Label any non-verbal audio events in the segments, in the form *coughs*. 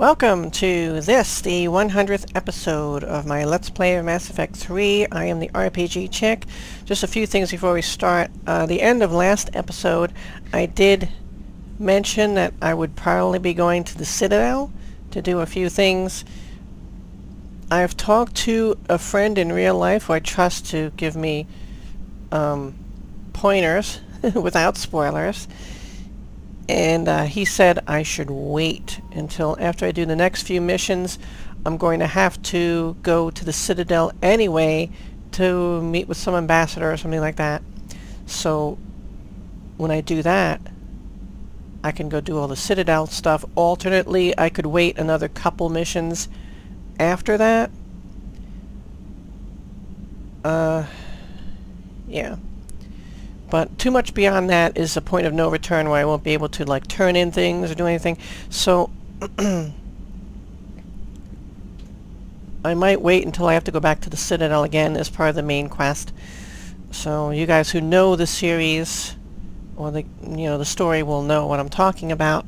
Welcome to this, the 100th episode of my Let's Play of Mass Effect 3. I am the RPG Chick. Just a few things before we start. Uh, the end of last episode, I did mention that I would probably be going to the Citadel to do a few things. I've talked to a friend in real life who I trust to give me um, pointers *laughs* without spoilers and uh, he said I should wait until after I do the next few missions. I'm going to have to go to the Citadel anyway to meet with some ambassador or something like that. So when I do that, I can go do all the Citadel stuff. Alternately, I could wait another couple missions after that. Uh, yeah. But too much beyond that is a point of no return where I won't be able to like turn in things or do anything. So *clears throat* I might wait until I have to go back to the Citadel again as part of the main quest. So you guys who know the series or the you know the story will know what I'm talking about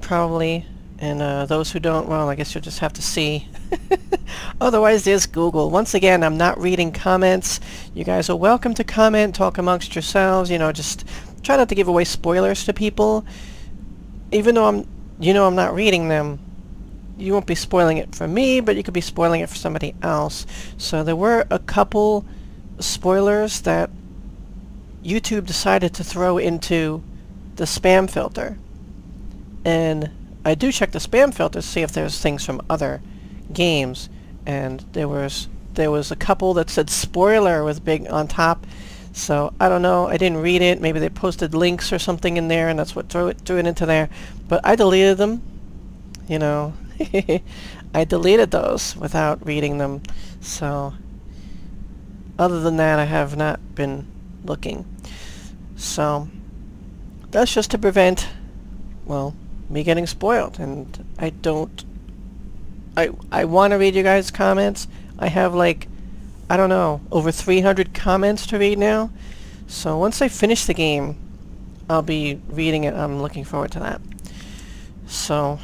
probably and uh, those who don't well I guess you'll just have to see *laughs* Otherwise, there's Google. Once again, I'm not reading comments. You guys are welcome to comment, talk amongst yourselves, you know, just try not to give away spoilers to people. Even though I'm, you know I'm not reading them, you won't be spoiling it for me, but you could be spoiling it for somebody else. So there were a couple spoilers that YouTube decided to throw into the spam filter. And I do check the spam filter to see if there's things from other games, and there was there was a couple that said spoiler with big on top. So I don't know. I didn't read it. Maybe they posted links or something in there, and that's what threw it threw it into there. But I deleted them. You know, *laughs* I deleted those without reading them. So other than that, I have not been looking. So that's just to prevent, well, me getting spoiled, and I don't I, I want to read you guys' comments. I have like, I don't know, over 300 comments to read now. So once I finish the game, I'll be reading it. I'm looking forward to that. So,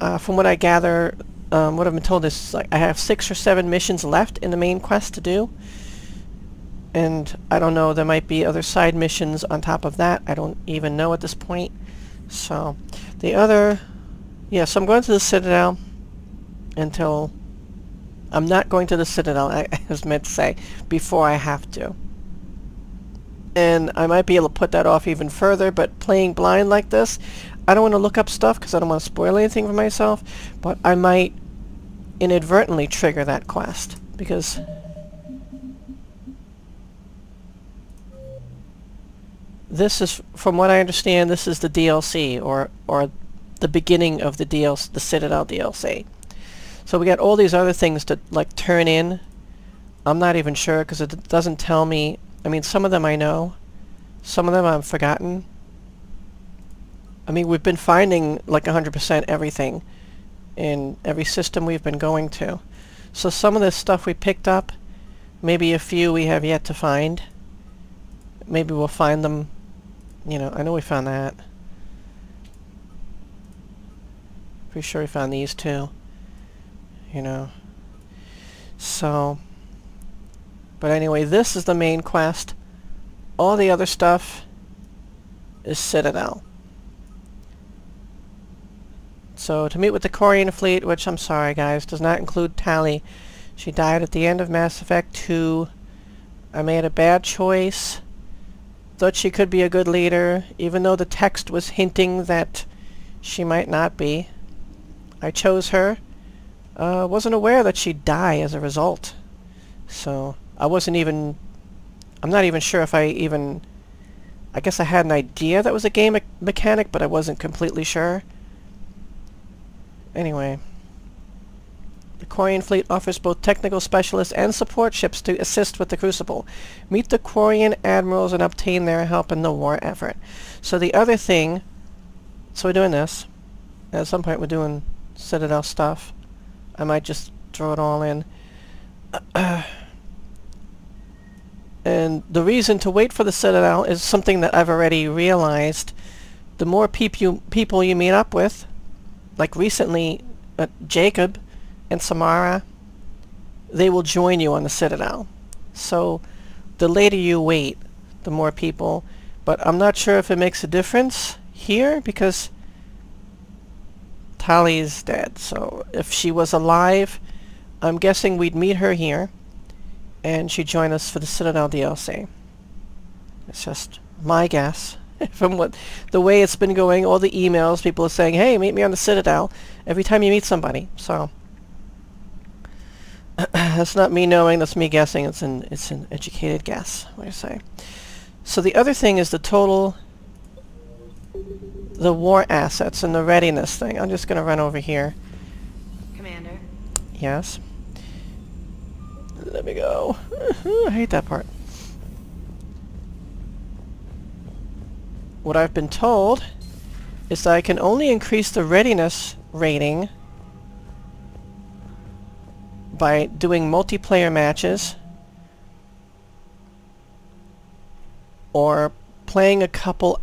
uh, from what I gather, um, what I've been told is like I have six or seven missions left in the main quest to do. And I don't know, there might be other side missions on top of that. I don't even know at this point. So, the other... Yeah, so I'm going to the Citadel until I'm not going to the Citadel, *laughs* I, was meant to say, before I have to. And I might be able to put that off even further, but playing blind like this, I don't want to look up stuff because I don't want to spoil anything for myself, but I might inadvertently trigger that quest, because this is, from what I understand, this is the DLC, or, or the beginning of the DLC, the Citadel DLC. So we got all these other things to like turn in. I'm not even sure because it doesn't tell me. I mean, some of them I know. Some of them I've forgotten. I mean, we've been finding like 100% everything in every system we've been going to. So some of this stuff we picked up, maybe a few we have yet to find. Maybe we'll find them, you know, I know we found that. Pretty sure we found these too you know. So, but anyway, this is the main quest. All the other stuff is Citadel. So to meet with the Quarian fleet, which I'm sorry guys, does not include Tali. She died at the end of Mass Effect 2. I made a bad choice. Thought she could be a good leader, even though the text was hinting that she might not be. I chose her. Uh, wasn't aware that she'd die as a result. So I wasn't even... I'm not even sure if I even... I guess I had an idea that was a game me mechanic, but I wasn't completely sure. Anyway. Quarian fleet offers both technical specialists and support ships to assist with the Crucible. Meet the Quarian admirals and obtain their help in the war effort. So the other thing... So we're doing this. At some point we're doing Citadel stuff. I might just throw it all in. *clears throat* and the reason to wait for the Citadel is something that I've already realized. The more peop you, people you meet up with, like recently, but Jacob and Samara, they will join you on the Citadel. So the later you wait, the more people. But I'm not sure if it makes a difference here because Tali is dead. So if she was alive, I'm guessing we'd meet her here and she'd join us for the Citadel DLC. It's just my guess. *laughs* From what the way it's been going, all the emails, people are saying, hey, meet me on the Citadel every time you meet somebody. So *clears throat* that's not me knowing, that's me guessing. It's an, it's an educated guess, what I say. So the other thing is the total, the war assets and the readiness thing. I'm just going to run over here. Commander. Yes. Let me go. *laughs* I hate that part. What I've been told is that I can only increase the readiness rating by doing multiplayer matches or playing a couple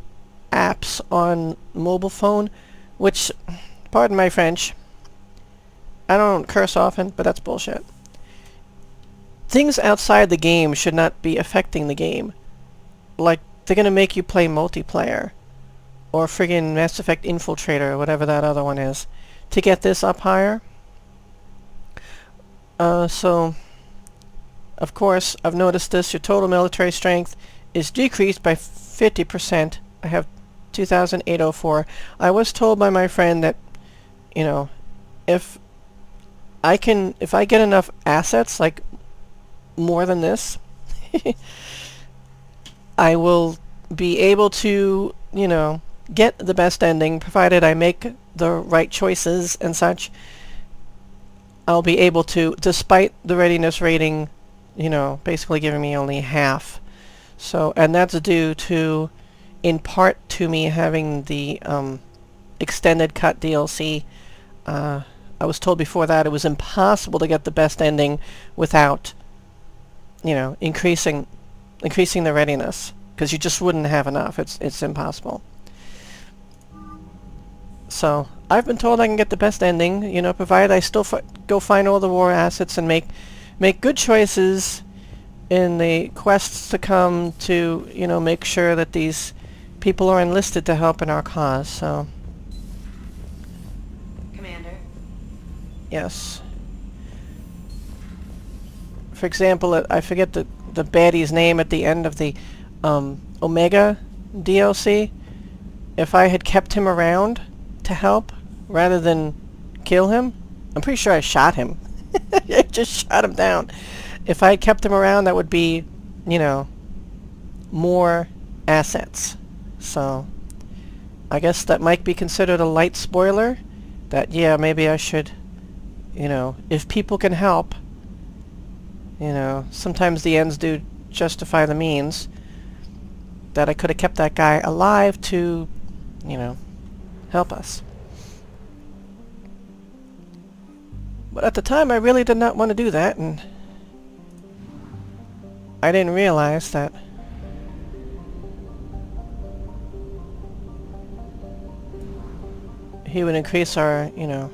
apps on mobile phone, which, pardon my French, I don't curse often, but that's bullshit. Things outside the game should not be affecting the game. Like, they're gonna make you play multiplayer. Or friggin' Mass Effect Infiltrator, or whatever that other one is. To get this up higher. Uh, so... Of course, I've noticed this. Your total military strength is decreased by 50%. I have 2,804. I was told by my friend that, you know, if I can, if I get enough assets, like more than this, *laughs* I will be able to, you know, get the best ending, provided I make the right choices and such. I'll be able to, despite the readiness rating, you know, basically giving me only half. So, and that's due to, in part to me having the um, extended cut DLC. Uh, I was told before that it was impossible to get the best ending without, you know, increasing increasing the readiness because you just wouldn't have enough. It's it's impossible. So I've been told I can get the best ending, you know, provided I still go find all the war assets and make make good choices in the quests to come to, you know, make sure that these people are enlisted to help in our cause. So. Commander. Yes. For example, I forget the the baddie's name at the end of the um, Omega DLC. If I had kept him around to help rather than kill him, I'm pretty sure I shot him. *laughs* I just shot him down. If I kept him around, that would be, you know, more assets. So, I guess that might be considered a light spoiler. That, yeah, maybe I should, you know, if people can help, you know, sometimes the ends do justify the means. That I could have kept that guy alive to, you know, help us. But at the time I really did not want to do that, and I didn't realize that he would increase our, you know,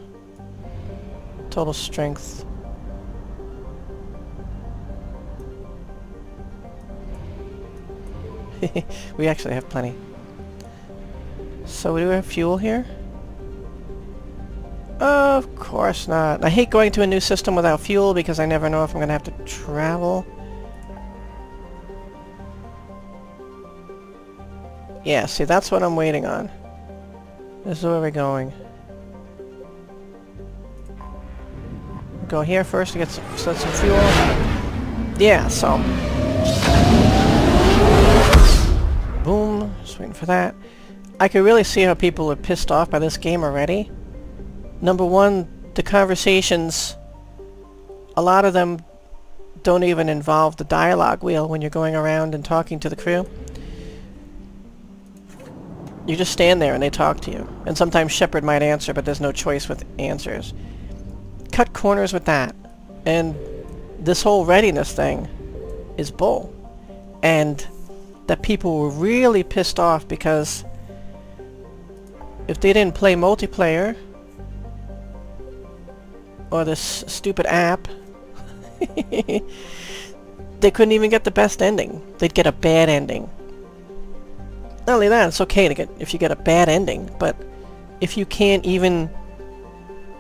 total strength *laughs* we actually have plenty. So we do have fuel here? Of course not. I hate going to a new system without fuel because I never know if I'm going to have to travel. Yeah, see, that's what I'm waiting on. This is where we're going. Go here first to get some, set some fuel. Yeah, so... Boom. Just waiting for that. I could really see how people are pissed off by this game already. Number one, the conversations, a lot of them don't even involve the dialogue wheel when you're going around and talking to the crew. You just stand there and they talk to you. And sometimes Shepard might answer, but there's no choice with answers. Cut corners with that. And this whole readiness thing is bull. And that people were really pissed off because if they didn't play multiplayer, or this stupid app, *laughs* they couldn't even get the best ending. They'd get a bad ending. Not only that, it's okay to get if you get a bad ending, but if you can't even,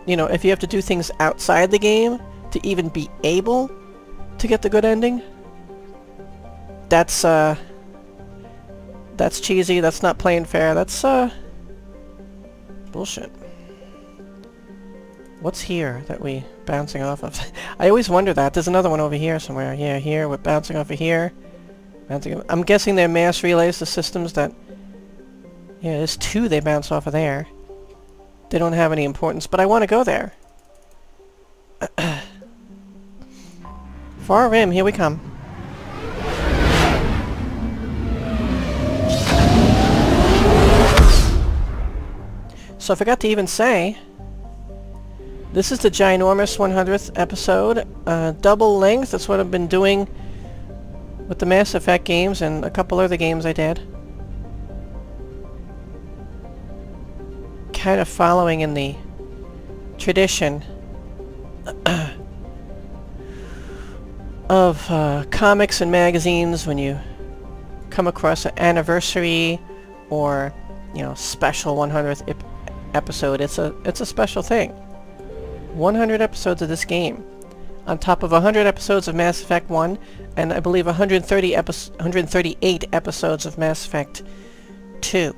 you know, if you have to do things outside the game to even be able to get the good ending, that's, uh, that's cheesy, that's not playing fair, that's, uh, bullshit. What's here that we bouncing off of? *laughs* I always wonder that. There's another one over here somewhere. Yeah, here, we're bouncing off of here. Bouncing I'm guessing they're mass relays, the systems that... Yeah, there's two they bounce off of there. They don't have any importance, but I want to go there. *coughs* Far Rim, here we come. So I forgot to even say, this is the ginormous 100th episode. Uh, double length, that's what I've been doing with the Mass Effect games and a couple other games I did. Kind of following in the tradition of uh, comics and magazines when you come across an anniversary or, you know, special 100th ep episode. It's a, it's a special thing. 100 episodes of this game, on top of 100 episodes of Mass Effect 1, and I believe 130 epi 138 episodes of Mass Effect 2.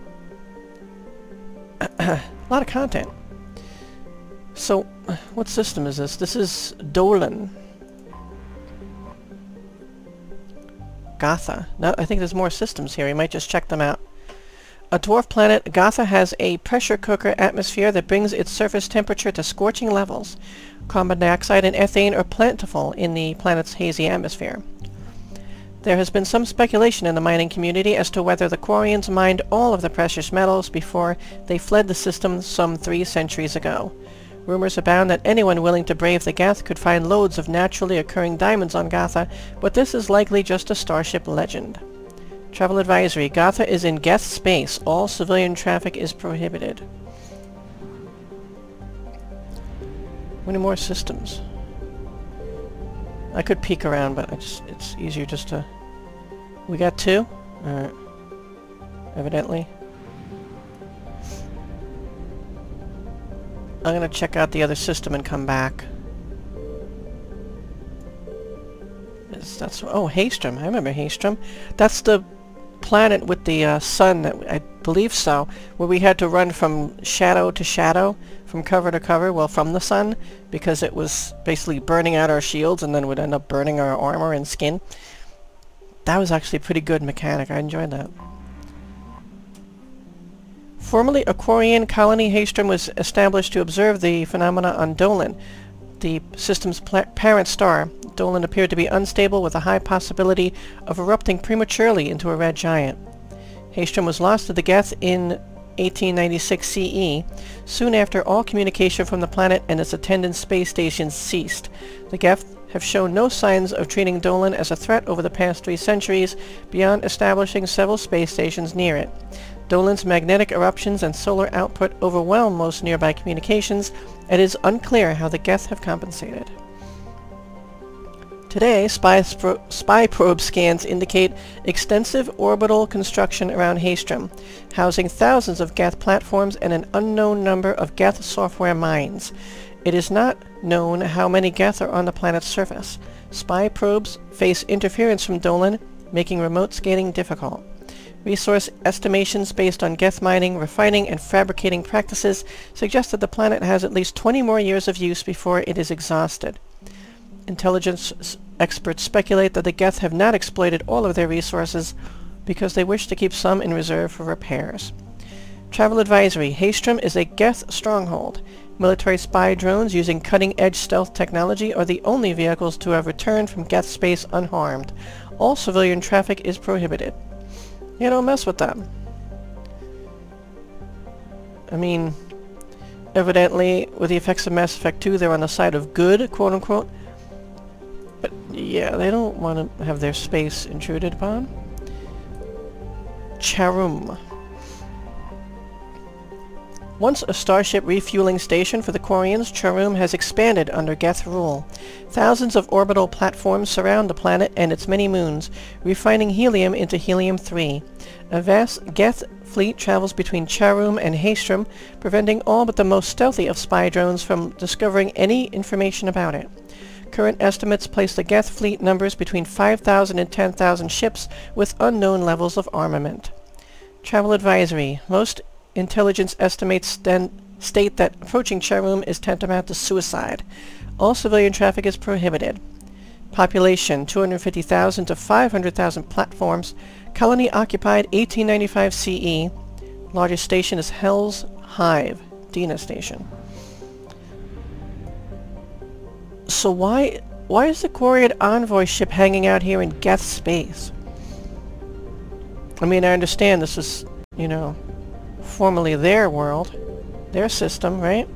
*clears throat* a lot of content. So, what system is this? This is Dholen. Gotha. No, I think there's more systems here. We might just check them out. A dwarf planet, Gotha has a pressure cooker atmosphere that brings its surface temperature to scorching levels. Carbon dioxide and ethane are plentiful in the planet's hazy atmosphere. There has been some speculation in the mining community as to whether the Quarians mined all of the precious metals before they fled the system some three centuries ago. Rumors abound that anyone willing to brave the Geth could find loads of naturally occurring diamonds on Gotha, but this is likely just a starship legend. Travel advisory. Gotha is in Geth space. All civilian traffic is prohibited. Many more systems? I could peek around, but it's, it's easier just to... We got two? Alright. Evidently. I'm gonna check out the other system and come back. Is that's oh Haestrom. I remember Haestrom. That's the planet with the uh, sun, that I believe so, where we had to run from shadow to shadow, from cover to cover, well, from the sun, because it was basically burning out our shields and then would end up burning our armor and skin. That was actually a pretty good mechanic. I enjoyed that. Formerly a Quarian colony, Haestrom was established to observe the phenomena on Dholen, the system's parent star. Dholen appeared to be unstable with a high possibility of erupting prematurely into a red giant. Haestrom was lost to the Geth in 1896 CE, soon after all communication from the planet and its attendant space stations ceased. The Geth have shown no signs of treating Dholen as a threat over the past three centuries, beyond establishing several space stations near it. Dholen's magnetic eruptions and solar output overwhelm most nearby communications, and it is unclear how the Geth have compensated. Today, spy, spy, probe scans indicate extensive orbital construction around Haestrom, housing thousands of Geth platforms and an unknown number of Geth software mines. It is not known how many Geth are on the planet's surface. Spy probes face interference from Dolan, making remote scanning difficult. Resource estimations based on Geth mining, refining, and fabricating practices suggest that the planet has at least 20 more years of use before it is exhausted. Intelligence experts speculate that the Geth have not exploited all of their resources because they wish to keep some in reserve for repairs. Travel advisory. Haestrom is a Geth stronghold. Military spy drones using cutting-edge stealth technology are the only vehicles to have returned from Geth space unharmed. All civilian traffic is prohibited. Yeah, don't mess with them. I mean, evidently, with the effects of Mass Effect 2, they're on the side of good, quote-unquote. But, yeah, they don't want to have their space intruded upon. Charum. Once a starship refueling station for the Quarians, Charum has expanded under Geth rule. Thousands of orbital platforms surround the planet and its many moons, refining helium into helium-3. A vast Geth fleet travels between Charum and Haestrom, preventing all but the most stealthy of spy drones from discovering any information about it. Current estimates place the Geth fleet numbers between 5,000 and 10,000 ships with unknown levels of armament. Travel advisory. Most intelligence estimates state that approaching Charum is tantamount to suicide. All civilian traffic is prohibited. Population 250,000 to 500,000 platforms. Colony occupied 1895 CE. Largest station is Hell's Hive, Dina Station. So why why is the Quarian envoy ship hanging out here in Geth space? I mean, I understand this is, you know, formerly their world, their system, right?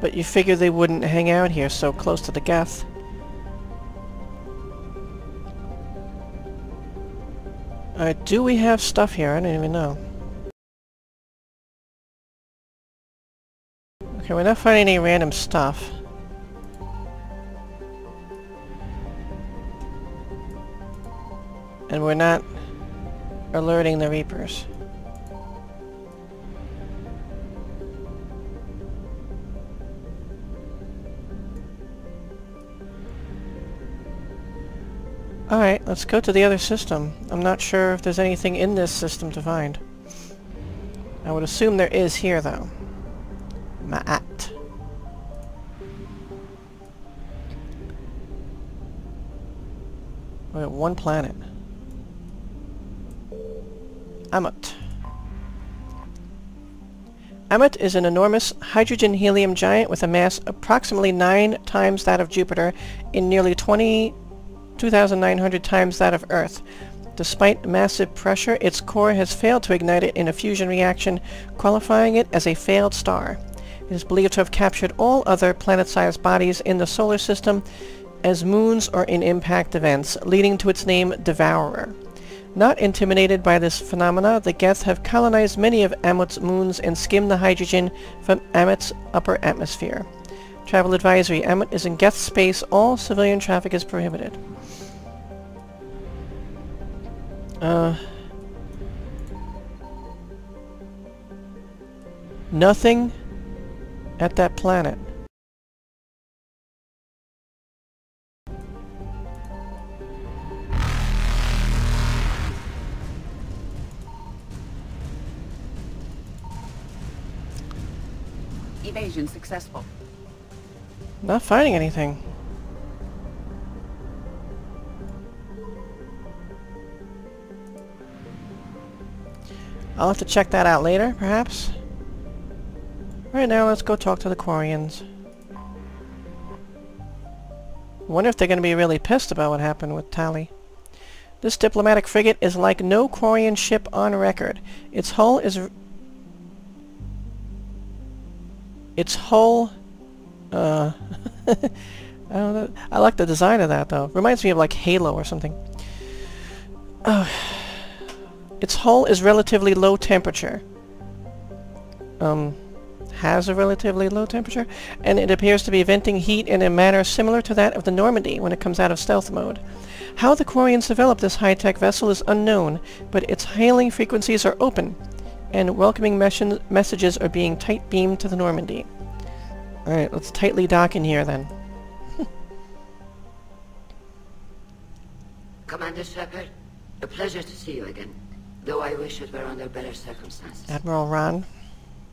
But you figure they wouldn't hang out here so close to the Geth. Uh, do we have stuff here? I don't even know. Okay, we're not finding any random stuff. And we're not alerting the Reapers. Alright, let's go to the other system. I'm not sure if there's anything in this system to find. I would assume there is here, though. Ma'at. We have one planet. Ammit. Ammit is an enormous hydrogen-helium giant with a mass approximately 9 times that of Jupiter in nearly 20 2,900 times that of Earth. Despite massive pressure, its core has failed to ignite it in a fusion reaction, qualifying it as a failed star. It is believed to have captured all other planet-sized bodies in the solar system as moons or in impact events, leading to its name Devourer. Not intimidated by this phenomena, the Geth have colonized many of Ammit's moons and skimmed the hydrogen from Ammit's upper atmosphere. Travel advisory. Ammit is in Geth space. All civilian traffic is prohibited. Uh... Nothing at that planet. Evasion successful. Not finding anything. I'll have to check that out later, perhaps. Right now, let's go talk to the Quarians. wonder if they're going to be really pissed about what happened with Tali. This diplomatic frigate is like no Quarian ship on record. Its hull is... Its hull... Uh... *laughs* I don't know. I like the design of that, though. Reminds me of, like, Halo or something. Uh, *sighs* its hull is relatively low temperature. Um has a relatively low temperature, and it appears to be venting heat in a manner similar to that of the Normandy when it comes out of stealth mode. How the Quarians developed this high-tech vessel is unknown, but its hailing frequencies are open, and welcoming mes messages are being tight-beamed to the Normandy. Alright, let's tightly dock in here then. *laughs* Commander Shepard, a pleasure to see you again, though I wish it were under better circumstances. Admiral Raan.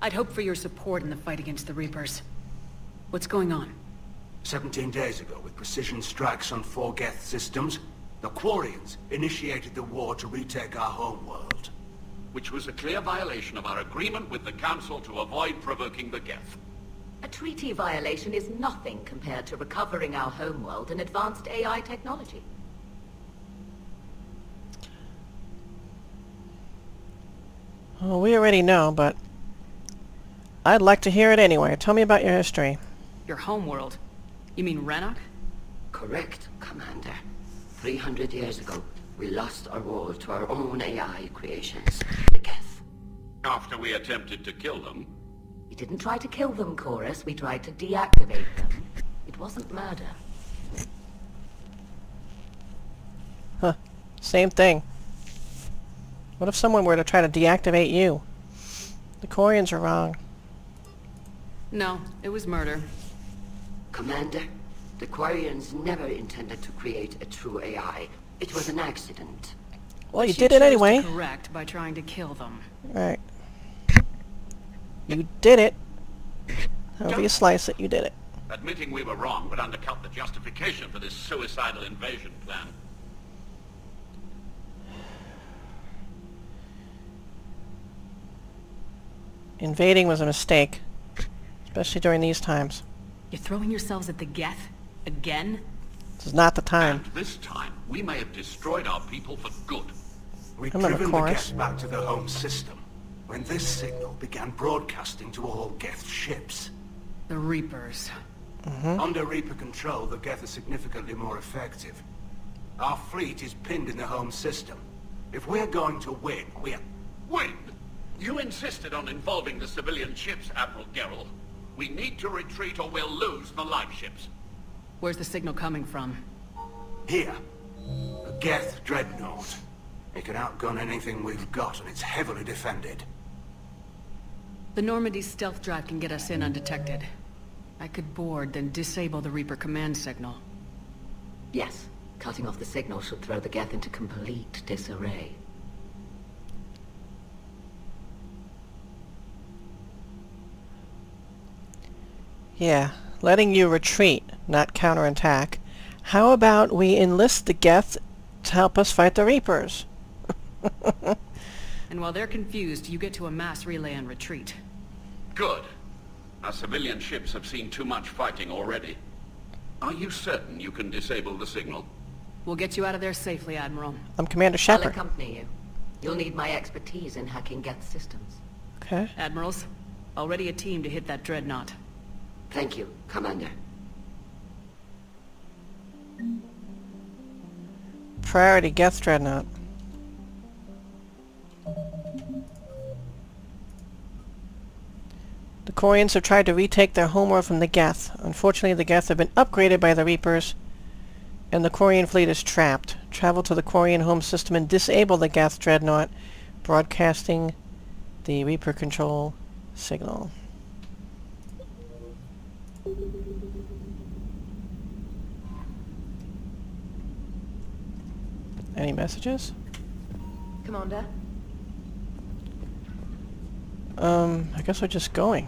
I'd hope for your support in the fight against the Reapers. What's going on? Seventeen days ago, with precision strikes on four Geth systems, the Quarians initiated the war to retake our homeworld. Which was a clear violation of our agreement with the Council to avoid provoking the Geth. A treaty violation is nothing compared to recovering our homeworld and advanced AI technology. Well, we already know, but I'd like to hear it anyway. Tell me about your history. Your homeworld? You mean Rannoch? Correct, Commander. 300 years ago, We lost our war to our own AI creations, the Geth. After we attempted to kill them, We didn't try to kill them, Koris. We tried to deactivate them. It wasn't murder. Huh. Same thing. What if someone were to try to deactivate you? The Quarians are wrong. No, it was murder. Commander, the Quarians never intended to create a true AI. It was an accident. Well, you She did it anyway. Correct by trying to kill them. Right. You did it. However you slice it, you did it. admitting we were wrong would undercut the justification for this suicidal invasion plan. Invading was a mistake. Especially during these times. You're throwing yourselves at the Geth? Again? This is not the time. And this time, we may have destroyed our people for good. We've driven the Koris. Geth back to the home system when this signal began broadcasting to all Geth ships. The Reapers. Mm-hmm. Under Reaper control, the Geth are significantly more effective. Our fleet is pinned in the home system. If we're going to win, we're... Win! You insisted on involving the civilian ships, Admiral Gerrel. We need to retreat or we'll lose the live ships. Where's the signal coming from? Here. A Geth dreadnought. It can outgun anything we've got, and it's heavily defended. The Normandy's stealth drive can get us in undetected. I could board, then disable the Reaper command signal. Yes, cutting off the signal should throw the Geth into complete disarray. Yeah, letting you retreat, not counterattack. How about we enlist the Geth to help us fight the Reapers? *laughs* And while they're confused, you get to a mass relay and retreat. Good. Our civilian ships have seen too much fighting already. Are you certain you can disable the signal? We'll get you out of there safely, Admiral. I'm Commander Shepard. I'll accompany you. You'll need my expertise in hacking Geth systems. Okay. Admirals, already a team to hit that dreadnought. Thank you, Commander. Priority Geth Dreadnought. The Quarians have tried to retake their homeworld from the Geth. Unfortunately, the Geth have been upgraded by the Reapers, and the Quarian fleet is trapped. Travel to the Quarian home system and disable the Geth Dreadnought, broadcasting the Reaper control signal. Any messages? Commander? Um, I guess we're just going.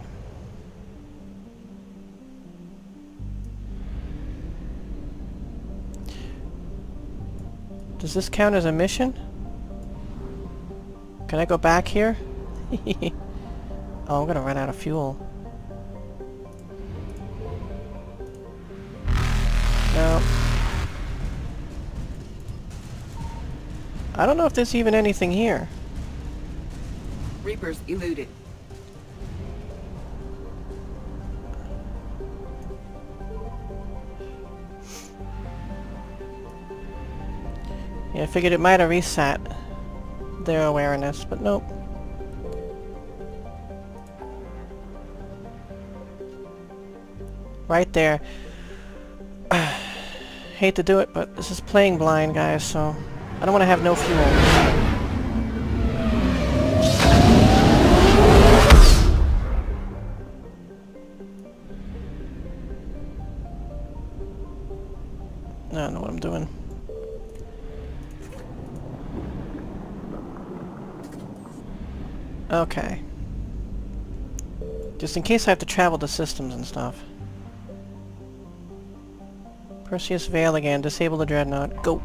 Does this count as a mission? Can I go back here? *laughs* oh, I'm gonna run out of fuel. I don't know if there's even anything here. Reapers eluded. Yeah, I figured it might have reset their awareness, but nope. Right there. Hate to do it, but this is playing blind, guys, so I don't want to have no fuel. I don't know what I'm doing. Okay. Just in case I have to travel to systems and stuff. Perseus Veil again. Disable the Dreadnought. Go!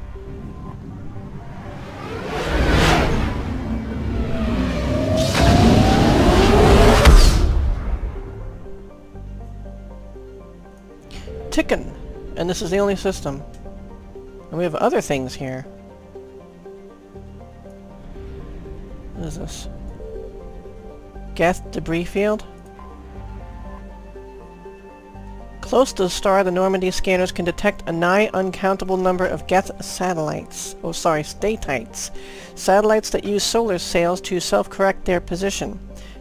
Tikkun! And this is the only system. And we have other things here. What is this? Geth debris field? Close to the star, the Normandy scanners can detect a nigh uncountable number of Geth satellites. Oh, sorry, statites. Satellites that use solar sails to self-correct their position.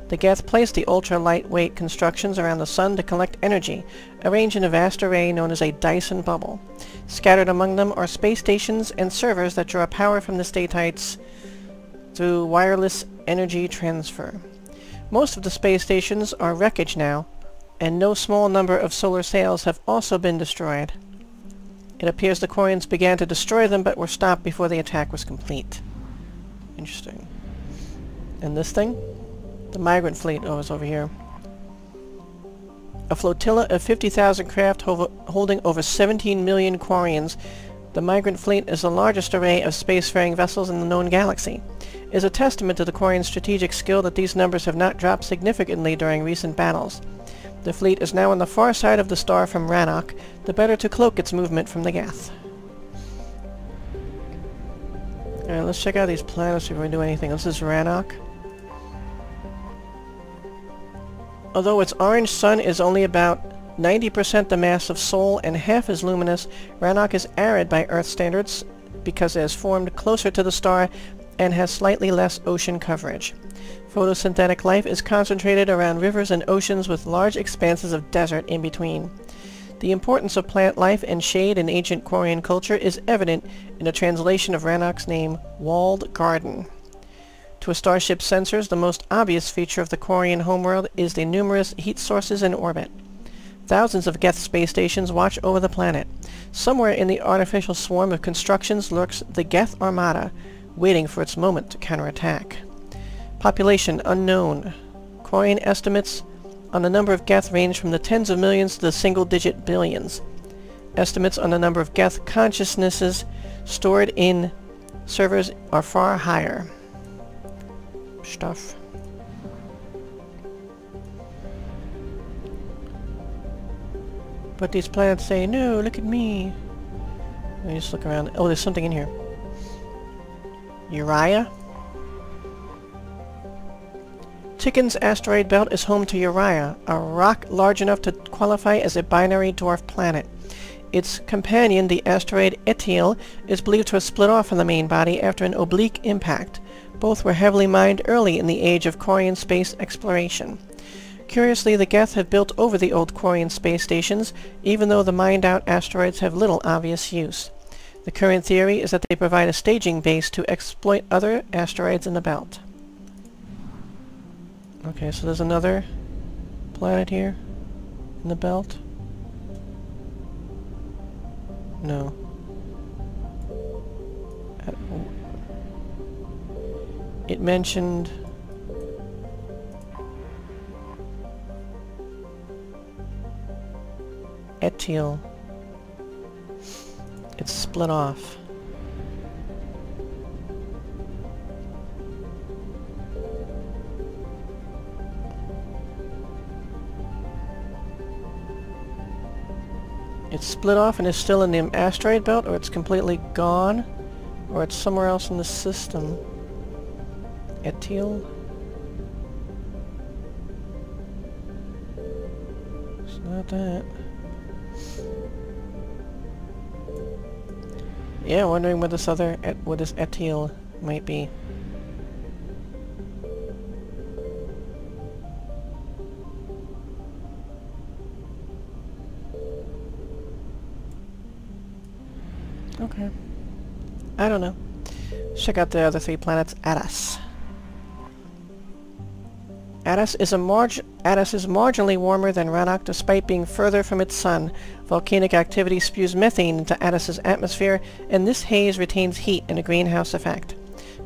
The Geth place the ultra-lightweight constructions around the sun to collect energy, arranged in a vast array known as a Dyson bubble. Scattered among them are space stations and servers that draw power from the statites through wireless energy transfer. Most of the space stations are wreckage now, and no small number of solar sails have also been destroyed. It appears the Quarians began to destroy them but were stopped before the attack was complete. Interesting. And this thing? The migrant fleet oh, over here. A flotilla of 50,000 craft ho holding over 17 million Quarians, the migrant fleet is the largest array of spacefaring vessels in the known galaxy. It is a testament to the Quarians' strategic skill that these numbers have not dropped significantly during recent battles. The fleet is now on the far side of the star from Rannoch, the better to cloak its movement from the Geth. Alright, let's check out these planets before we do anything. This is Rannoch. Although its orange sun is only about 90% the mass of Sol and half as luminous, Rannoch is arid by Earth standards because it is formed closer to the star and has slightly less ocean coverage. Photosynthetic life is concentrated around rivers and oceans with large expanses of desert in between. The importance of plant life and shade in ancient Quarian culture is evident in a translation of Rannoch's name, Walled Garden. To a starship's sensors, the most obvious feature of the Quarian homeworld is the numerous heat sources in orbit. Thousands of Geth space stations watch over the planet. Somewhere in the artificial swarm of constructions lurks the Geth Armada, waiting for its moment to counterattack. Population unknown. Quarian estimates on the number of Geth range from the tens of millions to the single-digit billions. Estimates on the number of Geth consciousnesses stored in servers are far higher stuff. But these planets say, no, look at me. Let me just look around. Oh, there's something in here. Uriah? Tikkun's asteroid belt is home to Uriah, a rock large enough to qualify as a binary dwarf planet. Its companion, the asteroid Etiel, is believed to have split off from the main body after an oblique impact. Both were heavily mined early in the age of Quarian space exploration. Curiously, the Geth have built over the old Quarian space stations, even though the mined-out asteroids have little obvious use. The current theory is that they provide a staging base to exploit other asteroids in the belt. Okay, so there's another planet here in the belt. No. It mentioned... Etiel. It's split off. It's split off and is still in the asteroid belt, or it's completely gone, or it's somewhere else in the system. Etiel? It's not that. Yeah, wondering what this other, what this Etiel might be. Okay. I don't know. Check out the other three planets. Adas. Adas is, a marg Adas is marginally warmer than Rannoch despite being further from its sun. Volcanic activity spews methane into Adas's atmosphere, and this haze retains heat in a greenhouse effect.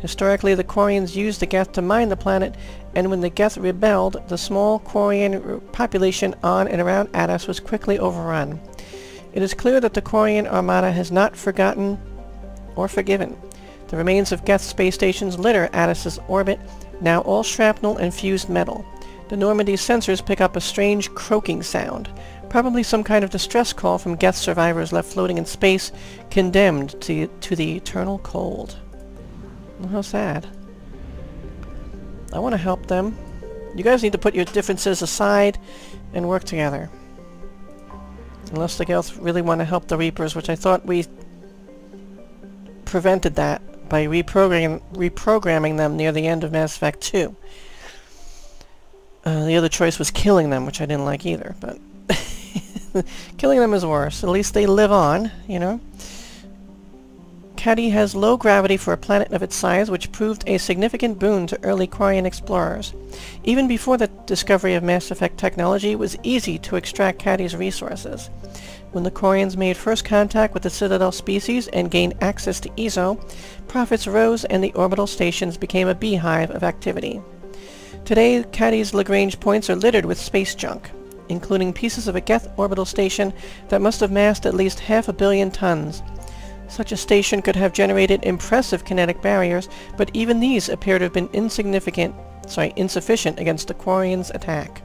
Historically, the Quarians used the Geth to mine the planet, and when the Geth rebelled, the small Quarian population on and around Adas was quickly overrun. It is clear that the Quarian Armada has not forgotten or forgiven. The remains of Geth space stations litter Adas's orbit, now all shrapnel and fused metal. The Normandy sensors pick up a strange croaking sound, probably some kind of distress call from Geth survivors left floating in space, condemned to, to the eternal cold. Well, how sad. I want to help them. You guys need to put your differences aside and work together. Unless the Geth really want to help the Reapers, which I thought we prevented that by reprogramming, reprogramming them near the end of Mass Effect 2. Uh, the other choice was killing them, which I didn't like either, but *laughs* killing them is worse. At least they live on, you know? Kadi has low gravity for a planet of its size, which proved a significant boon to early Quarian explorers. Even before the discovery of Mass Effect technology, it was easy to extract Kadi's resources. When the Quarians made first contact with the Citadel species and gained access to eezo, profits rose and the orbital stations became a beehive of activity. Today, Kadi's Lagrange points are littered with space junk, including pieces of a Geth orbital station that must have massed at least half a billion tons, such a station could have generated impressive kinetic barriers, but even these appear to have been insignificant, sorry, insufficient against the Quarians' attack.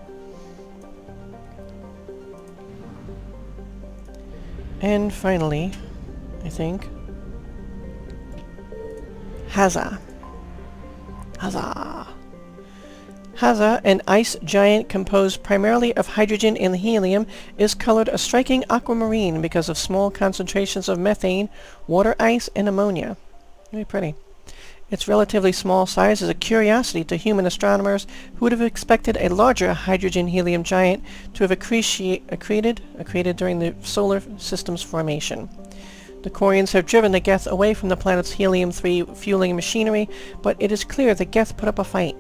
And finally, I think, Hazza. Hazza. Hazza, an ice giant composed primarily of hydrogen and helium, is colored a striking aquamarine because of small concentrations of methane, water ice, and ammonia. Very pretty. Its relatively small size is a curiosity to human astronomers who would have expected a larger hydrogen-helium giant to have accreted, accreted during the solar system's formation. The Quarians have driven the Geth away from the planet's helium-3 fueling machinery, but it is clear the Geth put up a fight.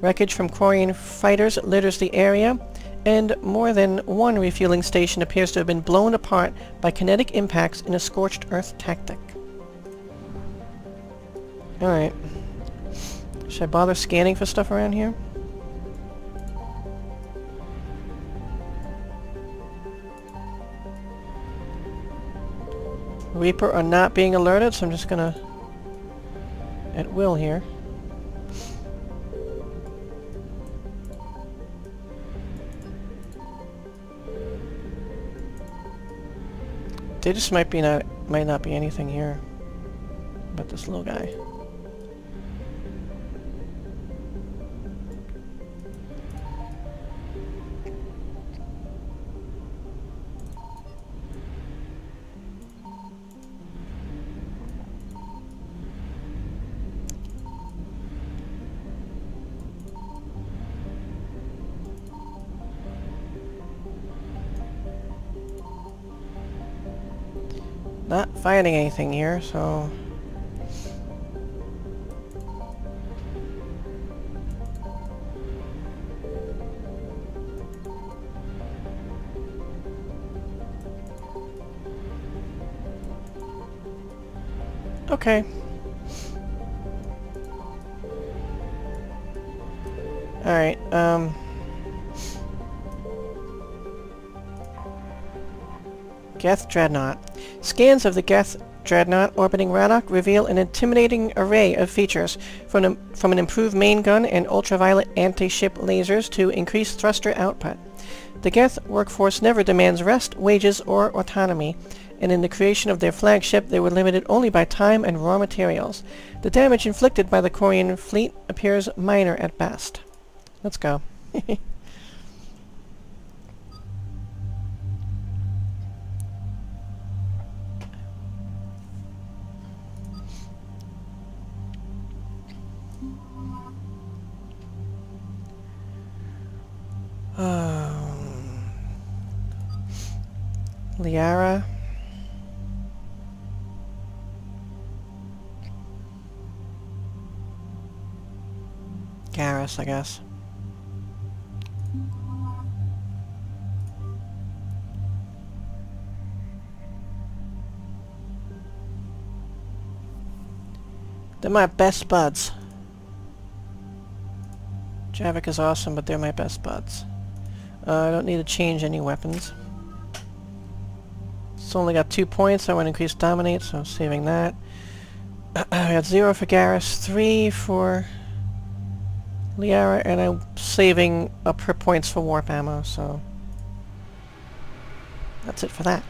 Wreckage from Quarian fighters litters the area, and more than one refueling station appears to have been blown apart by kinetic impacts in a scorched earth tactic. Alright. Should I bother scanning for stuff around here? Reaper are not being alerted, so I'm just gonna... at will here. There just might be not might not be anything here But this little guy. Not finding anything here, so... Okay. Alright, um... Geth Dreadnought. Scans of the Geth Dreadnought orbiting Rannoch reveal an intimidating array of features, from, a, from an improved main gun and ultraviolet anti-ship lasers to increased thruster output. The Geth workforce never demands rest, wages, or autonomy, and in the creation of their flagship they were limited only by time and raw materials. The damage inflicted by the Quarian fleet appears minor at best. Let's go. *laughs* Um, Liara. Garrus, I guess. They're my best buds. Javik is awesome, but they're my best buds. Uh, I don't need to change any weapons. It's only got two points. I want to increase Dominate, so I'm saving that. *clears throat* I got zero for Garrus, three for Liara, and I'm saving up her points for Warp Ammo, so... That's it for that.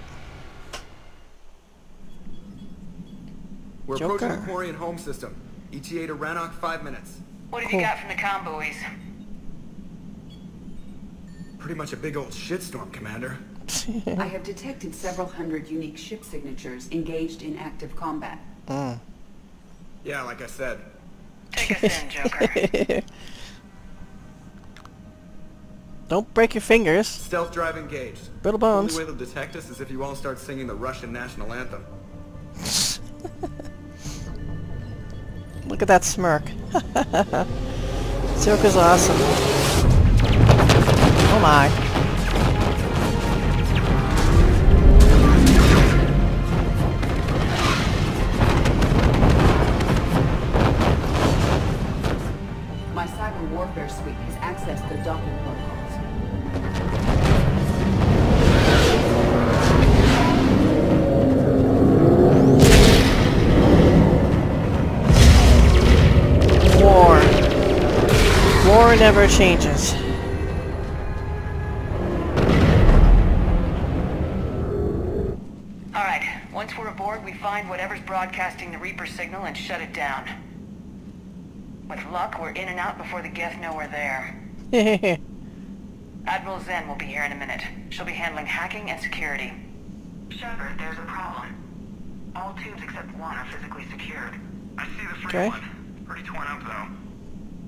We're Joker. approaching the Quarian home system. ETA to Rannoch, five minutes. What have Cool. you got from the convoys? Pretty much a big old shitstorm, Commander. *laughs* I have detected several hundred unique ship signatures engaged in active combat. Mm. Yeah, like I said. Take us in, Joker. *laughs* Don't break your fingers. Stealth drive engaged. Brittle The only way they'll detect us is if you all start singing the Russian national anthem. *laughs* Look at that smirk. Joker's awesome. My. My cyber warfare suite has accessed the docking protocols. War. War never changes. Luck, we're in and out before the Geth know we're there. *laughs* Admiral Xen will be here in a minute. She'll be handling hacking and security. Shepard, there's a problem. All tubes except one are physically secured. I see the free Okay. one. Pretty torn up though.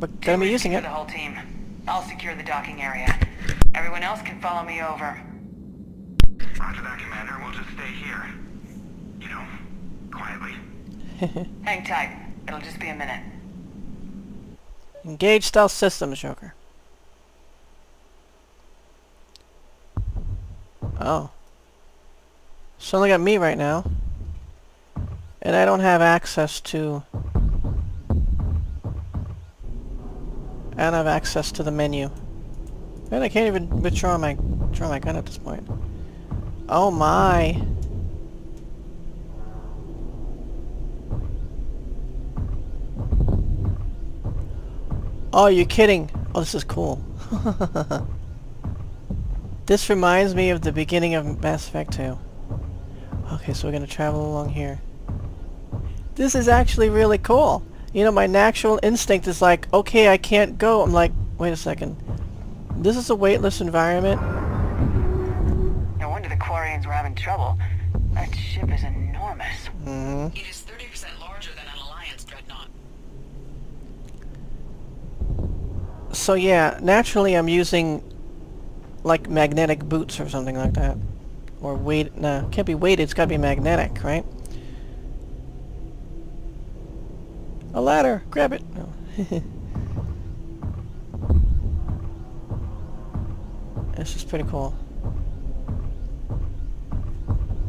but gonna be using For it. the whole team. I'll secure the docking area. Everyone else can follow me over. Roger that, Commander. We'll just stay here. You know, quietly. *laughs* *laughs* Hang tight. It'll just be a minute. Engage stealth systems, Joker. Oh. It's only got me right now. And I don't have access to... I don't have access to the menu. And I can't even withdraw my, withdraw my gun at this point. Oh my. Oh, you're kidding. Oh, this is cool. *laughs* this reminds me of the beginning of Mass Effect 2. Okay, so we're gonna travel along here. This is actually really cool. You know, my natural instinct is like, okay, I can't go. I'm like, wait a second. This is a weightless environment. No wonder the Quarians were having trouble. That ship is enormous. hmm It is 30% larger than an Alliance dreadnought. So yeah, naturally I'm using like magnetic boots or something like that. Or weight, no, can't be weighted, it's gotta be magnetic, right? A ladder, grab it. No. *laughs* this is pretty cool.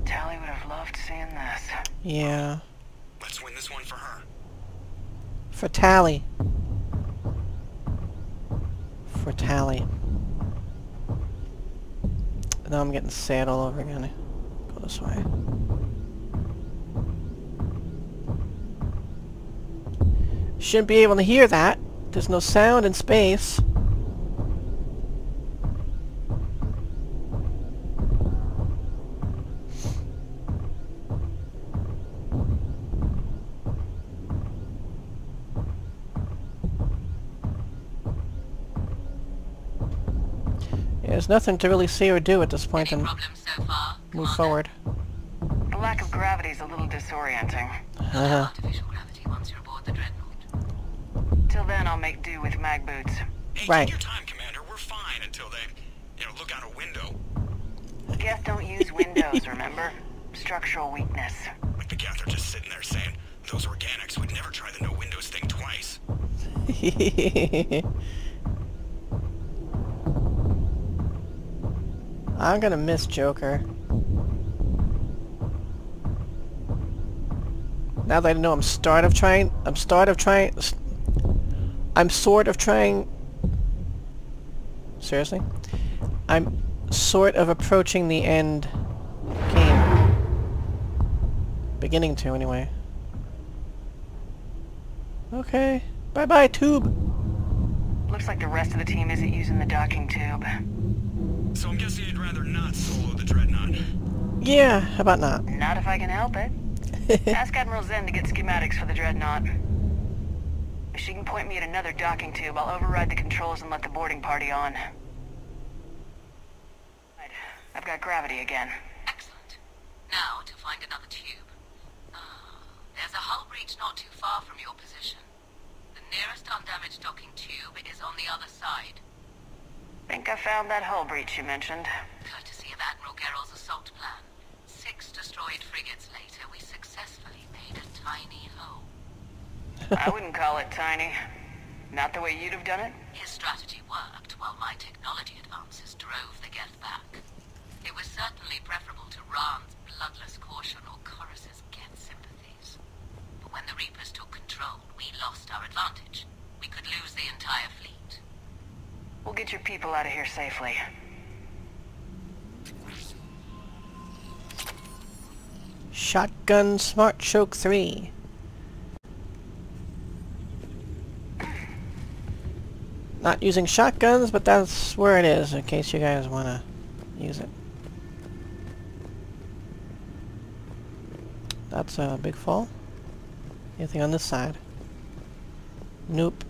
Tali would have loved seeing this. Yeah. Let's win this one for her. For Tali. For Tali. Now I'm getting sad all over again. Go this way. Shouldn't be able to hear that. There's no sound in space. There's nothing to really see or do at this point and so move forward. The lack of gravity is a little disorienting. Uh, Artificial gravity once you're aboard the Dreadnought. Till then, I'll make do with mag boots. Hey, Right. take your time, Commander. We're fine until they, you know, look out a window. Geth don't use windows, remember? Structural weakness. Like the Geth are just sitting there saying, those organics would never try the no windows thing twice. *laughs* I'm gonna miss Joker. Now that I know I'm start of trying, I'm start of trying, I'm sort of trying, seriously? I'm sort of approaching the end game. Beginning to, anyway. Okay. Bye-bye, tube. Looks like the rest of the team isn't using the docking tube. So I'm guessing you'd rather not solo the Dreadnought. Yeah, how about not? Not if I can help it. *laughs* Ask Admiral Xen to get schematics for the Dreadnought. If she can point me at another docking tube, I'll override the controls and let the boarding party on. Right. I've got gravity again. Excellent. Now to find another tube. Ah, there's a hull breach not too far from your position. The nearest undamaged docking tube is on the other side. Think I found that hull breach you mentioned. Courtesy of Admiral Gerrel's assault plan. Six destroyed frigates later, we successfully made a tiny hole. I wouldn't call it tiny. Not the way you'd have done it? His strategy worked while my technology advances drove the Geth back. It was certainly preferable to Raan's bloodless caution or Koris's Geth sympathies. But when the Reapers took control, we lost our advantage. We could lose the entire fleet. We'll get your people out of here safely. Shotgun Smart Choke 3. Not using shotguns, but that's where it is, in case you guys want to use it. That's a big fall. Anything on this side? Nope.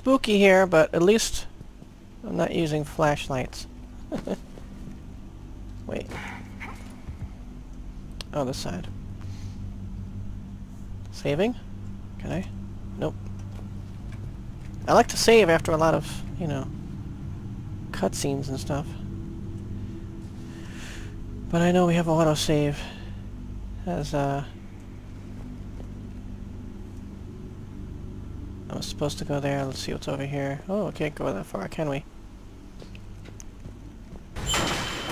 Spooky here, but at least I'm not using flashlights. *laughs* Wait. Oh, this side. Saving? Can I? Nope. I like to save after a lot of, you know, cutscenes and stuff. But I know we have autosave as, uh... I was supposed to go there. Let's see what's over here. Oh, I can't go that far, can we?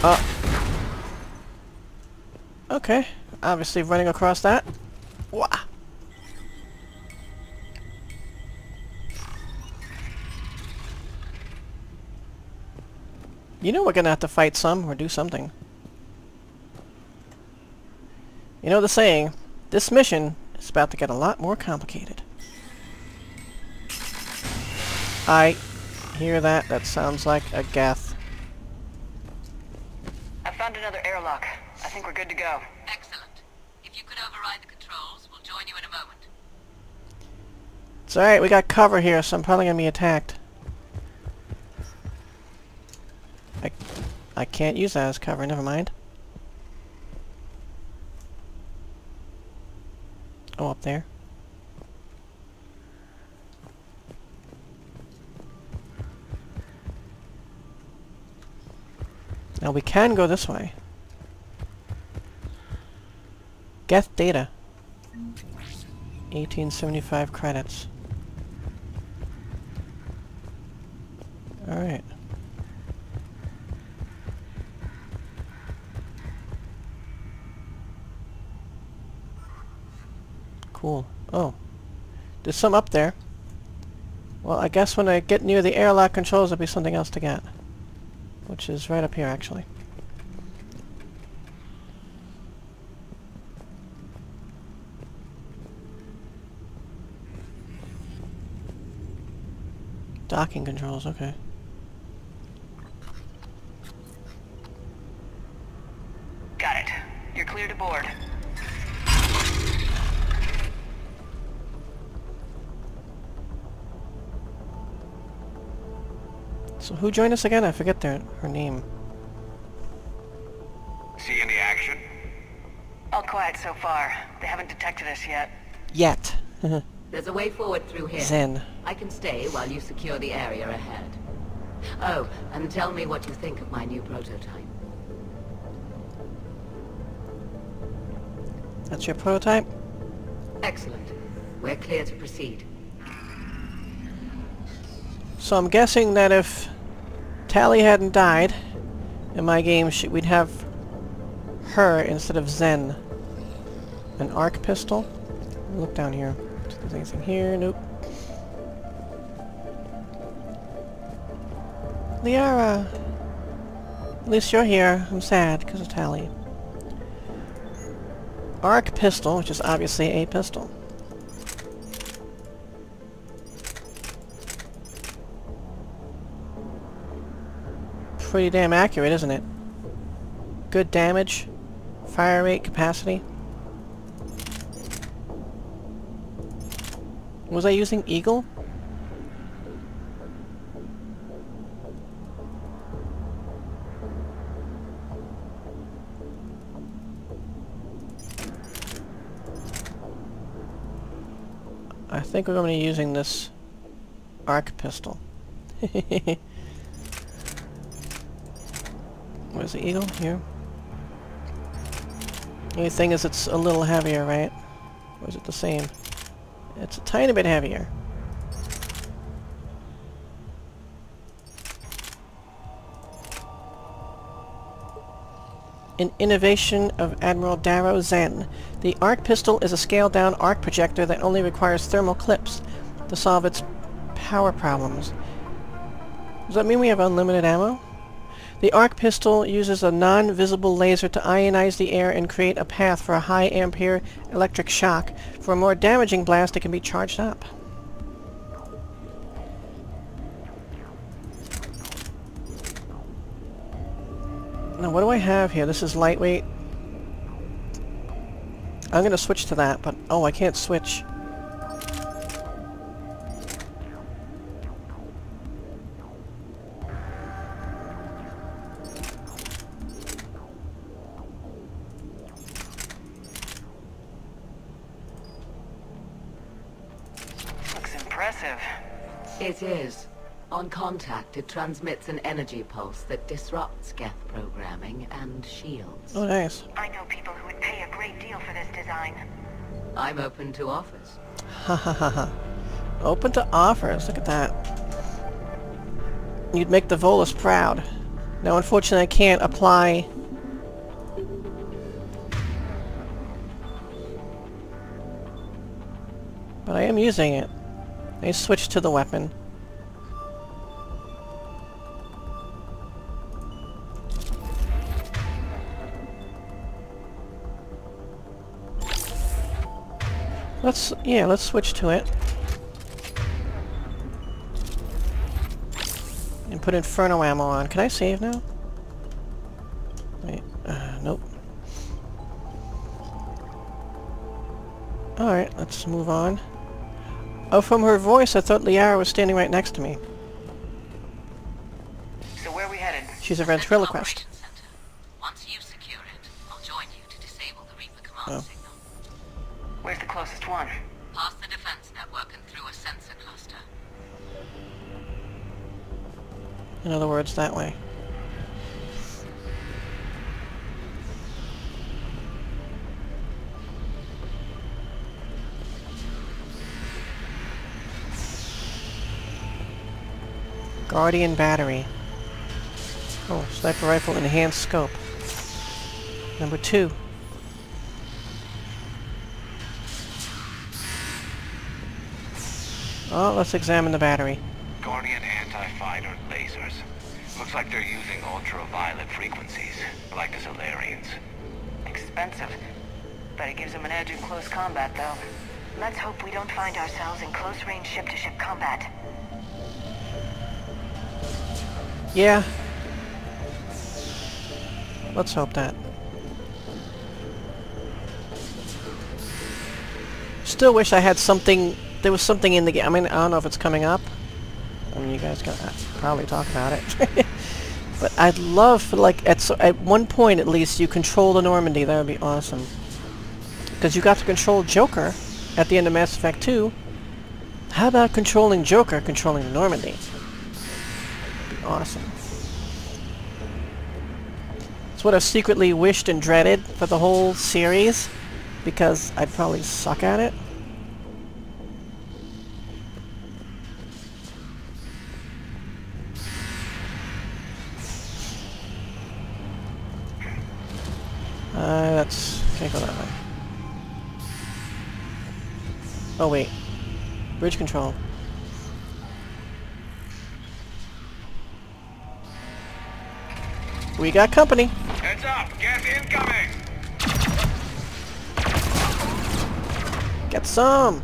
Oh. Okay. Obviously running across that. Wah! You know we're gonna have to fight some or do something. You know the saying, this mission is about to get a lot more complicated. I hear that. That sounds like a Geth. I found another airlock. I think we're good to go. Excellent. If you could override the controls, we'll join you in a moment. It's alright, we got cover here, so I'm probably gonna be attacked. I, I can't use that as cover, never mind. Oh, up there. Now we can go this way. Get data. 1875 credits. Alright. Cool. Oh. There's some up there. Well, I guess when I get near the airlock controls, there'll be something else to get. Which is right up here, actually. Docking controls, okay. Who joined us again? I forget their her name. See any action? All quiet so far. They haven't detected us yet. Yet. *laughs* There's a way forward through here. Xen. I can stay while you secure the area ahead. Oh, and tell me what you think of my new prototype. That's your prototype? Excellent. We're clear to proceed. So I'm guessing that if Tali hadn't died in my game, we'd have her instead of Xen. An arc pistol? Look down here. If there's anything here. Nope. Liara! At least you're here. I'm sad because of Tali. Arc pistol, which is obviously a pistol. Pretty damn accurate, isn't it? Good damage, fire rate, capacity. Was I using Eagle? I think we're going to be using this arc pistol. *laughs* The eagle? Here. The Only thing is it's a little heavier, right? Or is it the same? It's a tiny bit heavier. An innovation of Admiral Daro'Xen. The arc pistol is a scaled-down arc projector that only requires thermal clips to solve its power problems. Does that mean we have unlimited ammo? The arc pistol uses a non-visible laser to ionize the air and create a path for a high ampere electric shock. For a more damaging blast, it can be charged up. Now, what do I have here? This is lightweight. I'm gonna switch to that, but... Oh, I can't switch. Contact, it transmits an energy pulse that disrupts Geth programming and shields. Oh, nice. I know people who would pay a great deal for this design. I'm open to offers. Ha ha ha ha. Open to offers. Look at that. You'd make the Volus proud. Now, unfortunately, I can't apply... But I am using it. I switched to the weapon. Let's, yeah, let's switch to it. And put Inferno ammo on. Can I save now? Wait, uh, nope. Alright, let's move on. Oh, from her voice, I thought Liara was standing right next to me. So where are we headed? She's a ventriloquist. That way. Guardian battery. Oh, sniper rifle enhanced scope. Number two. Oh, let's examine the battery. Guardian anti-fighter lasers. Looks like they're using ultraviolet frequencies, like the Solarians. Expensive. But it gives them an edge in close combat, though. Let's hope we don't find ourselves in close-range ship-to-ship combat. Yeah. Let's hope that. Still wish I had something... There was something in the game. I mean, I don't know if it's coming up. I mean, you guys can uh, probably talk about it. *laughs* but I'd love, for, like, at, so, at one point at least, you control the Normandy. That would be awesome. Because you got to control Joker at the end of Mass Effect 2. How about controlling Joker controlling the Normandy? That'd be awesome. It's what I've secretly wished and dreaded for the whole series, because I'd probably suck at it. Uh, that's... can't go that way. Oh wait. Bridge control. We got company. Heads up! Gas incoming! Get some!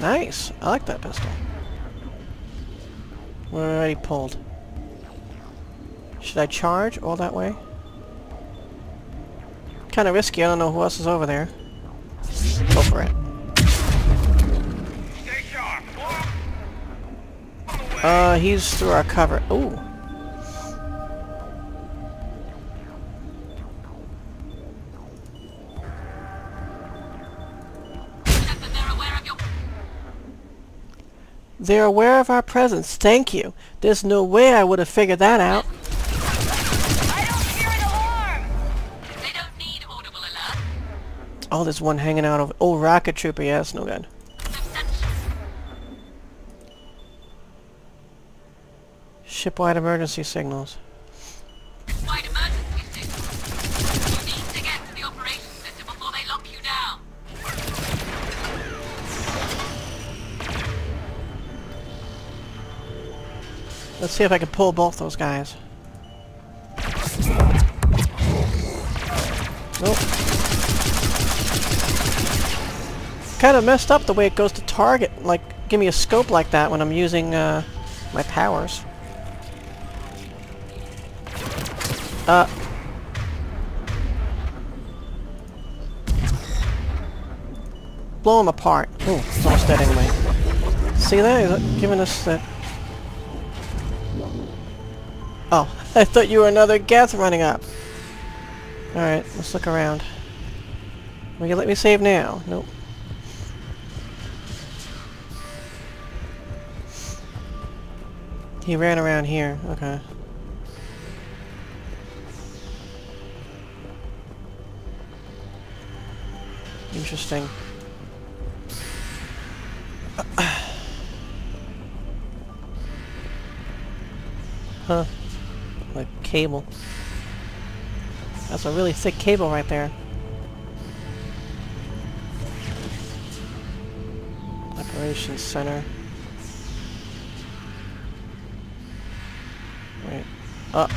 Nice! I like that pistol. We're already pulled. Should I charge all that way? Kind of risky. I don't know who else is over there. Go for it. Uh, he's through our cover. Ooh. They're aware of our presence. Thank you. There's no way I would have figured that out. Oh, there's one hanging out of... Oh, rocket trooper. Yeah, that's no good. Shipwide emergency signals. Wide emergency signal. You need to get to the operations center before they lock you down. Let's see if I can pull both those guys. Nope. Kind of messed up the way it goes to target, like, give me a scope like that when I'm using, uh, my powers. Uh. Blow them apart. Ooh, it's almost dead anyway. See that? He's giving us that Oh, *laughs* I thought you were another Geth running up. Alright, let's look around. Will you let me save now? Nope. He ran around here. Okay. Interesting. *coughs* Huh. Like cable. That's a really thick cable right there. Operations center. Oh.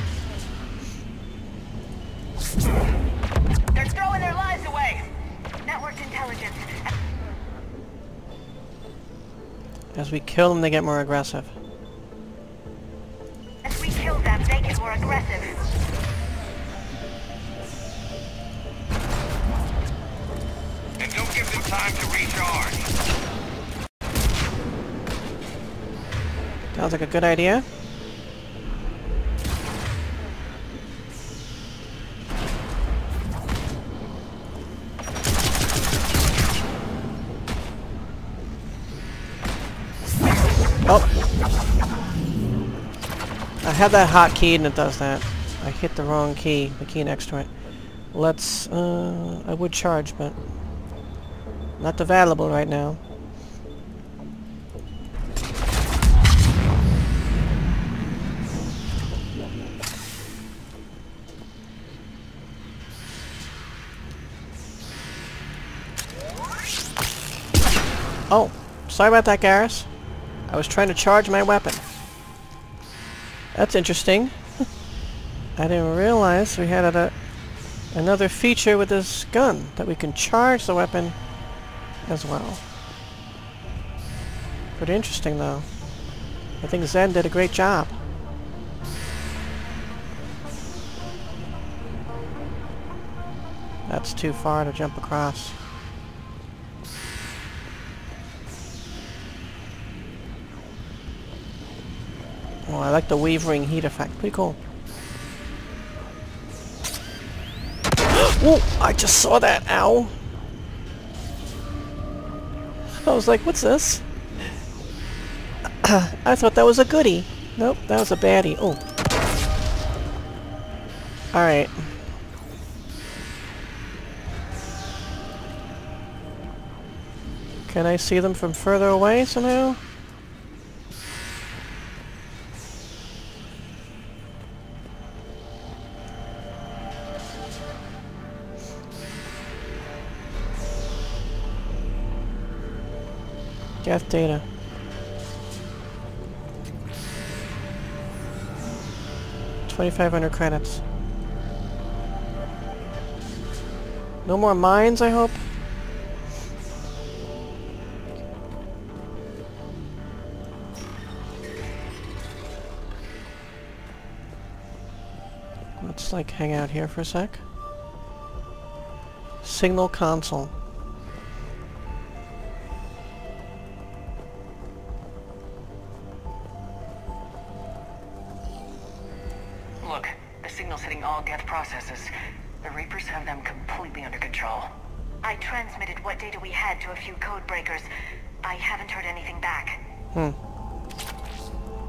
They're throwing their lives away! Networked intelligence. As we kill them, they get more aggressive. As we kill them, they get more aggressive. And don't give them time to recharge. Sounds like a good idea. Had that hot key and it does that. I hit the wrong key, the key next to it. Let's, uh, I would charge, but not available right now. Oh, sorry about that, Garrus. I was trying to charge my weapon. That's interesting. I didn't realize we had a, another feature with this gun, that we can charge the weapon as well. Pretty interesting, though. I think Xen did a great job. That's too far to jump across. Oh, I like the wavering heat effect. Pretty cool. *gasps* Whoa! I just saw that! Ow! I was like, what's this? *coughs* I thought that was a goodie. Nope, that was a baddie. Oh. Alright. Can I see them from further away somehow? Geth data. Twenty-five hundred credits. No more mines, I hope? Let's like hang out here for a sec. Signal console.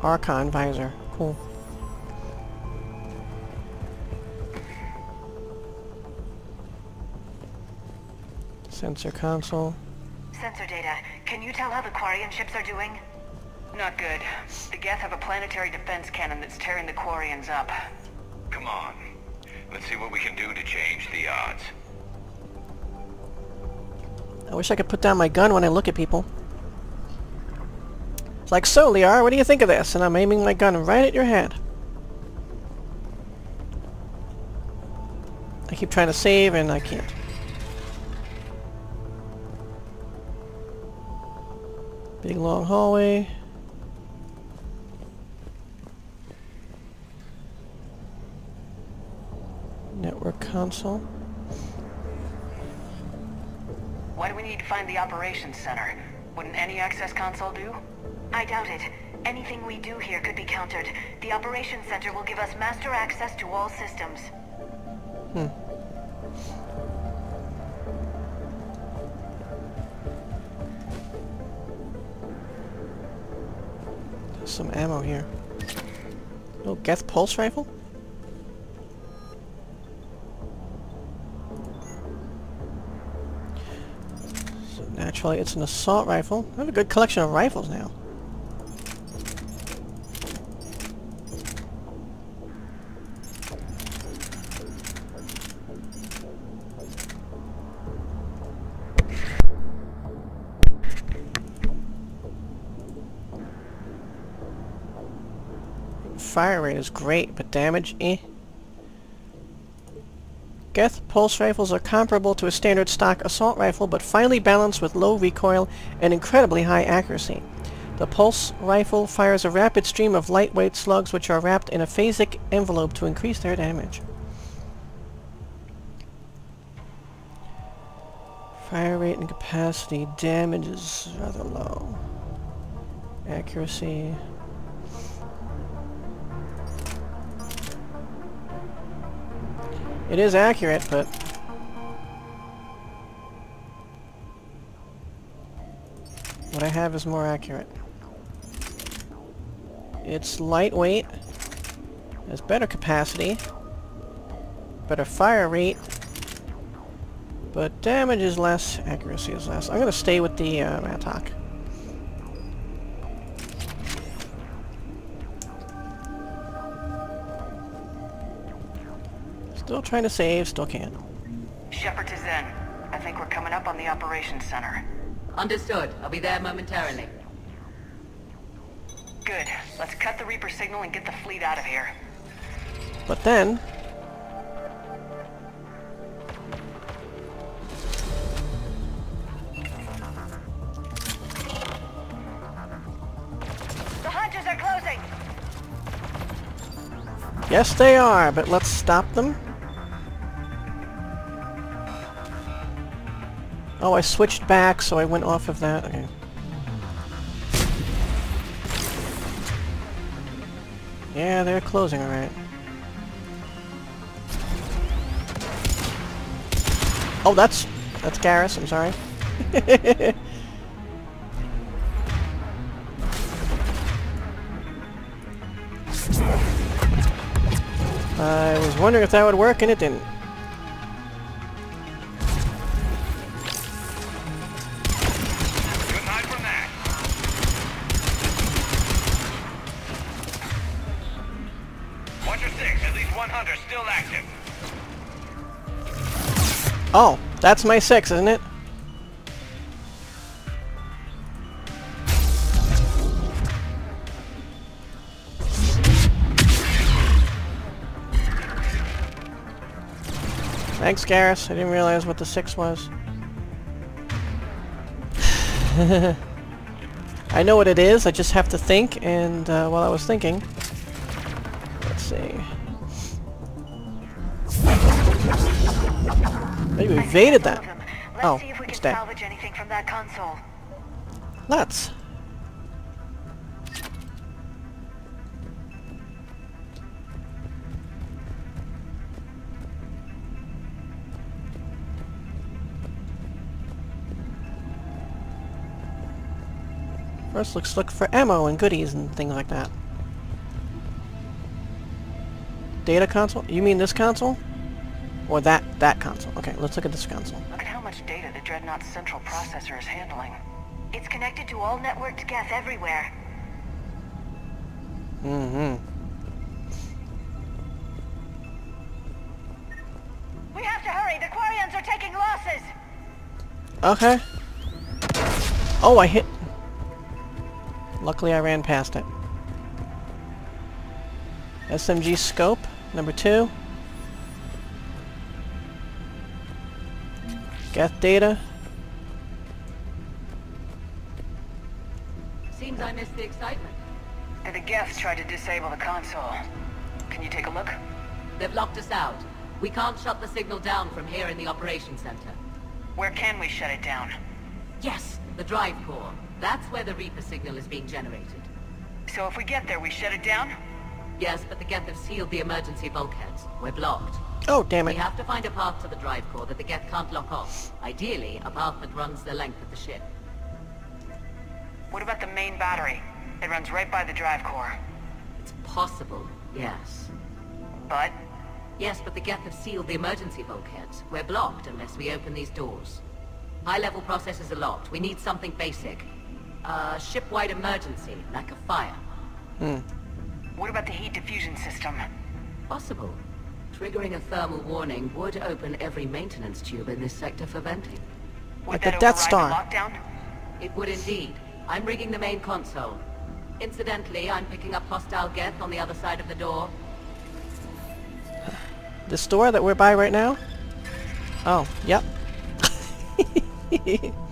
Archon visor. Cool. Sensor console. Sensor data. Can you tell how the Quarian ships are doing? Not good. The Geth have a planetary defense cannon that's tearing the Quarians up. Come on. Let's see what we can do to change the odds. I wish I could put down my gun when I look at people. Like, so, Liara, what do you think of this? And I'm aiming my gun right at your head. I keep trying to save and I can't. Big long hallway. Network console. Why do we need to find the operations center? Wouldn't any access console do? I doubt it. Anything we do here could be countered. The operations center will give us master access to all systems. Hmm. There's some ammo here. Oh, Geth pulse rifle? So naturally it's an assault rifle. I have a good collection of rifles now. Fire rate is great, but damage, eh. Geth pulse rifles are comparable to a standard stock assault rifle, but finely balanced with low recoil and incredibly high accuracy. The pulse rifle fires a rapid stream of lightweight slugs which are wrapped in a phasic envelope to increase their damage. Fire rate and capacity. Damage is rather low. Accuracy. It is accurate, but... What I have is more accurate. It's lightweight. Has better capacity. Better fire rate. But damage is less, accuracy is less. I'm gonna stay with the uh, Mattock. Still trying to save, still can't. Shepard is in. I think we're coming up on the operations center. Understood. I'll be there momentarily. Good. Let's cut the Reaper signal and get the fleet out of here. But then... The hunters are closing! Yes, they are, but let's stop them. Oh, I switched back, so I went off of that. Okay. Yeah, they're closing, alright. Oh, that's... that's Garrus, I'm sorry. *laughs* I was wondering if that would work, and it didn't. That's my six, isn't it? Thanks, Garrus. I didn't realize what the six was. *laughs* I know what it is, I just have to think, and uh, while I was thinking... Let's see... Maybe we evaded that. Let's Oh, see if we can dead. salvage anything from that console. Let's. First, let's look for ammo and goodies and things like that. Data console? You mean this console? Or that that console? Okay, let's look at this console. Look at how much data the Dreadnought's central processor is handling. It's connected to all networked Geth everywhere. Mm-hmm. We have to hurry. The Quarians are taking losses. Okay. Oh, I hit... Luckily I ran past it. SMG scope, number two. Geth data. Seems I missed the excitement. And the Geth tried to disable the console. Can you take a look? They've locked us out. We can't shut the signal down from here in the operations center. Where can we shut it down? Yes, the drive core. That's where the Reaper signal is being generated. So if we get there, we shut it down? Yes, but the Geth have sealed the emergency bulkheads. We're blocked. Oh, damn it. We have to find a path to the drive core that the Geth can't lock off. Ideally, a path that runs the length of the ship. What about the main battery? It runs right by the drive core. It's possible, yes. But Yes, but the Geth have sealed the emergency bulkheads. We're blocked unless we open these doors. High-level processes are locked. We need something basic. A ship-wide emergency, like a fire. Hmm. what about the heat diffusion system? Possible. Triggering a thermal warning would open every maintenance tube in this sector for venting. Would Like the Death Star. lockdown? It would indeed. I'm rigging the main console. Incidentally, I'm picking up hostile Geth on the other side of the door. This door that we're by right now? Oh, yep. *laughs*